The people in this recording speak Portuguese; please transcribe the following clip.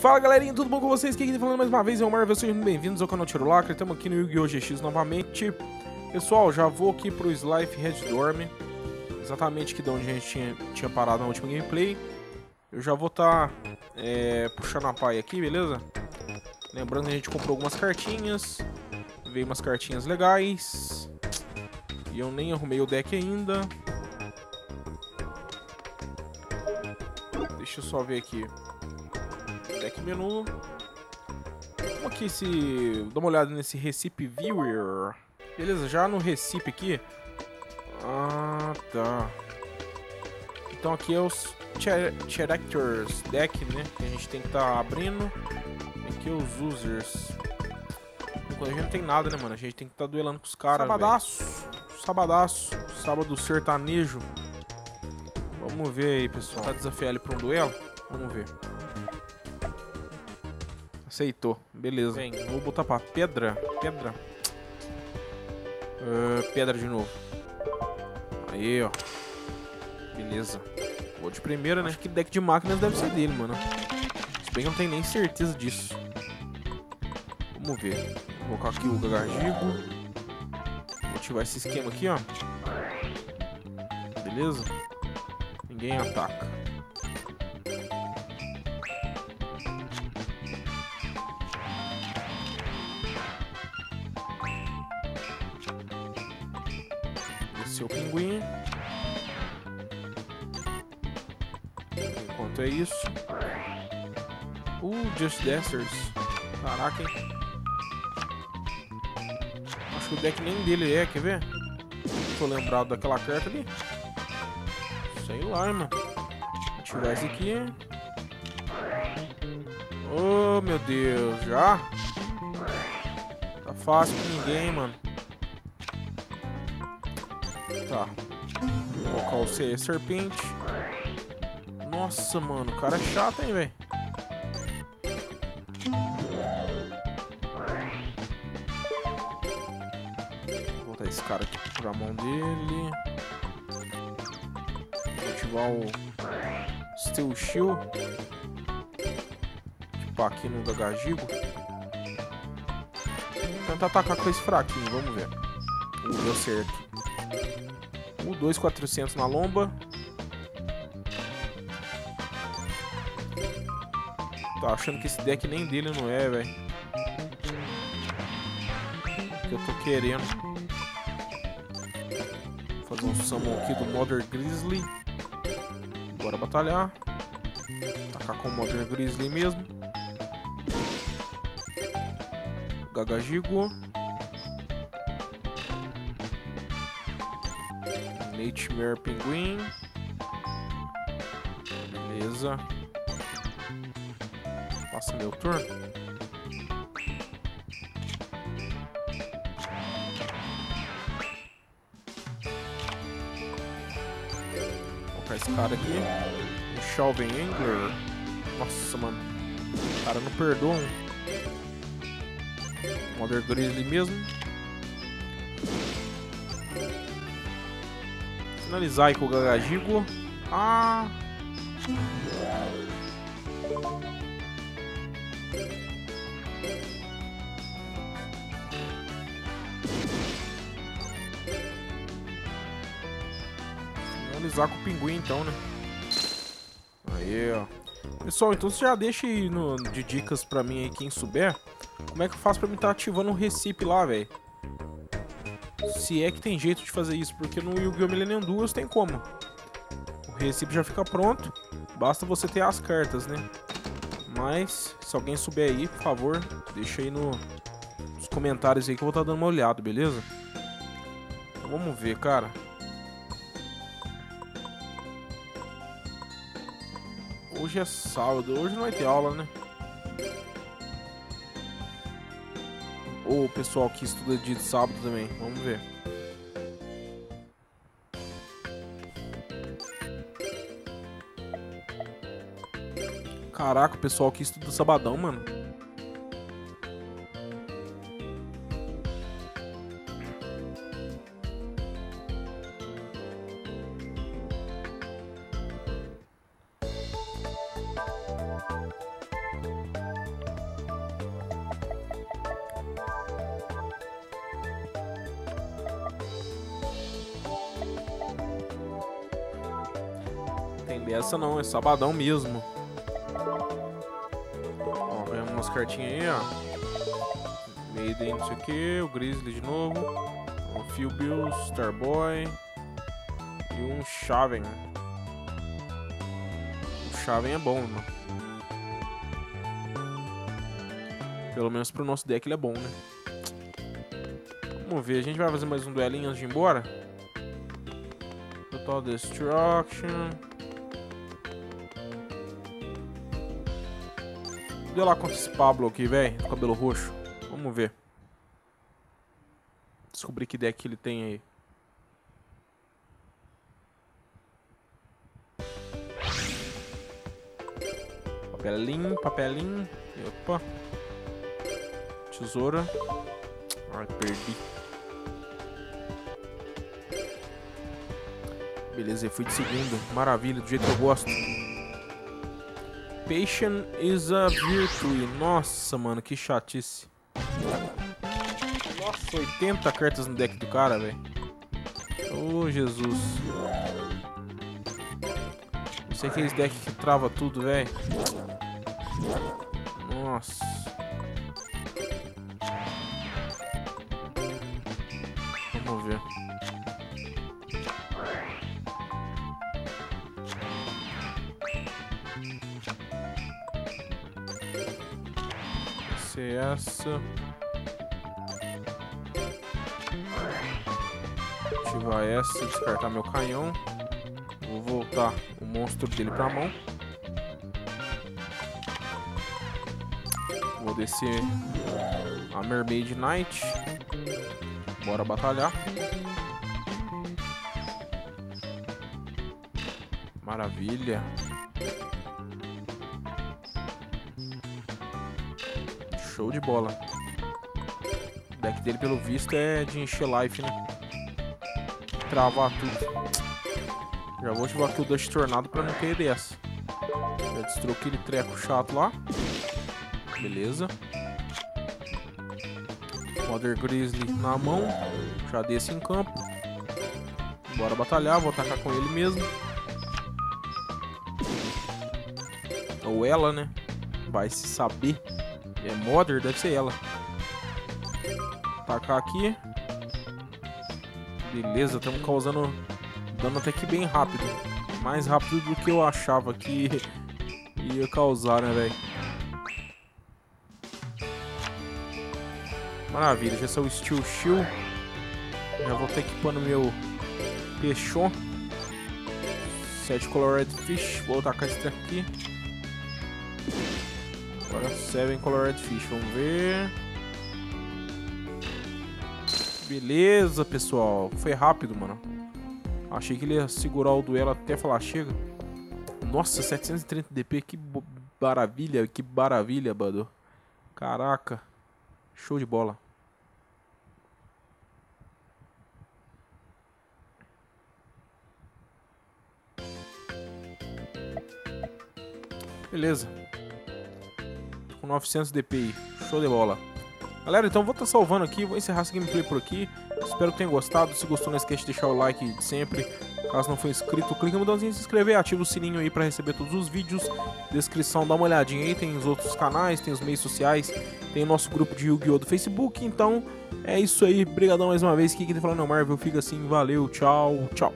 Fala galerinha, tudo bom com vocês? Quem tá falando mais uma vez é o Marvel, sejam bem-vindos ao canal Tiro Lacre, estamos aqui no Yu-Gi-Oh! GX novamente. Pessoal, já vou aqui pro Slife Red Dorm, exatamente aqui de onde a gente tinha, tinha parado na última gameplay. Eu já vou estar tá, é, puxando a pai aqui, beleza? Lembrando que a gente comprou algumas cartinhas, veio umas cartinhas legais, e eu nem arrumei o deck ainda. Deixa eu só ver aqui. Deck menu. Vamos aqui se... Dá uma olhada nesse Recipe Viewer. Beleza, já no Recipe aqui... Ah, tá. Então aqui é os Characters Deck, né? Que a gente tem que estar tá abrindo. Aqui é os Users. Quando a gente não tem nada, né, mano? A gente tem que estar tá duelando com os caras, Sabadaço. Véio. Sabadaço. Sábado sertanejo. Vamos ver aí, pessoal. Tá desafiar ele pra um duelo? Vamos ver. Aceitou. Beleza. Vem, vou botar pra pedra. Pedra. Uh, pedra de novo. Aí, ó. Beleza. Vou de primeira, né? Acho que deck de máquinas deve ser dele, mano. Se bem que eu não tenho nem certeza disso. Vamos ver. Vou colocar aqui o Gagargigo. Vou ativar esse esquema aqui, ó. Beleza? Ninguém ataca. É isso. Uh, Just Dasters. Caraca, hein? Acho que o deck nem dele é, quer ver? Tô lembrado daquela carta ali. Sei lá, irmão. Ativar esse aqui. Oh, meu Deus. Já? Tá fácil pra ninguém, mano. Tá. Vou colocar o C serpente. Nossa, mano. O cara é chato, hein, velho. Vou botar esse cara aqui pra mão dele ativar o Steel Shield. Tipo aqui no Gagagigo. Tentar atacar com esse fraquinho, vamos ver. Uh, deu certo. O 2,400 na lomba. Tá achando que esse deck nem dele não é, velho. Que eu tô querendo. Fazer um summon aqui do Mother Grizzly. Bora batalhar. Tacar com o Modern Grizzly mesmo. Gagagigo. Nightmare Pinguim. Beleza. Passa meu turno. colocar esse cara aqui. O Shelvin Angler. Nossa, mano. O cara não perdoa um. Mother Grizzly mesmo. Finalizar aí com o Gagagigo. Ah! Com o pinguim então, né? Aí, ó. Pessoal, então você já deixa aí no, de dicas pra mim aí, quem souber, como é que eu faço pra mim estar tá ativando o recipe lá, velho. Se é que tem jeito de fazer isso, porque no Yu-Gi-Oh! Millennium 2 tem como. O recipe já fica pronto, basta você ter as cartas, né? Mas, se alguém souber aí, por favor, deixa aí no, nos comentários aí que eu vou estar tá dando uma olhada, beleza? Então, vamos ver, cara. Hoje é sábado, hoje não vai ter aula, né? Ou o pessoal que estuda dia de sábado também, vamos ver. Caraca, o pessoal que estuda sabadão, mano. Tem dessa não, é sabadão mesmo. Ó, ganhamos umas cartinhas aí, ó. Maiden, não sei o que, o Grizzly de novo. O Phil Bills, Starboy. E um Chaven. O Chaven é bom, mano. Pelo menos pro nosso deck ele é bom, né? Vamos ver, a gente vai fazer mais um duelinho antes de ir embora. Total Destruction. Deu lá contra esse Pablo aqui, velho. Cabelo roxo. Vamos ver. Descobrir que deck ele tem aí. Papelinho, papelinho. Opa. Tesoura. Ai, perdi. Beleza, eu fui de segundo. Maravilha, do jeito que eu gosto. Patient is a virtue. Nossa, mano, que chatice. Nossa, 80 cartas no deck do cara, velho. Oh, Jesus. Esse é aqueles deck que trava tudo, velho. Nossa. Vamos ver. Ser essa. Ativar essa, descartar meu canhão. Vou voltar o monstro dele pra mão. Vou descer a Mermaid Knight. Bora batalhar. Maravilha. Show de bola. O deck dele, pelo visto, é de encher life, né? Travar tudo. Já vou ativar aqui o Dust Tornado pra não ter dessa. Já destruiu aquele treco chato lá. Beleza. Mother Grizzly na mão. Já desce em campo. Bora batalhar, vou atacar com ele mesmo. Ou ela, né? Vai se saber. É Mother, deve ser ela. Tacar aqui. Beleza, estamos causando dano até que bem rápido. Mais rápido do que eu achava que ia causar, né, velho? Maravilha, já sou o Steel Shield. Já vou ter equipando meu Peixon. 7 Colored Fish. Vou tacar esse aqui. Agora 7 Colored Fish. Vamos ver. Beleza, pessoal. Foi rápido, mano. Achei que ele ia segurar o duelo até falar chega. Nossa, 730 DP. Que maravilha, que maravilha, Bado. Caraca. Show de bola. Beleza. Com 900 DPI. Show de bola. Galera, então vou estar tá salvando aqui. Vou encerrar essa gameplay por aqui. Espero que tenham gostado. Se gostou, não esquece de deixar o like de sempre. Caso não for inscrito, clica no botãozinho de se inscrever. Ativa o sininho aí para receber todos os vídeos. Descrição, dá uma olhadinha aí. Tem os outros canais, tem os meios sociais. Tem o nosso grupo de Yu-Gi-Oh! do Facebook. Então, é isso aí. Obrigadão mais uma vez. Quem tá falando é o Marvel. Fica assim. Valeu, tchau, tchau.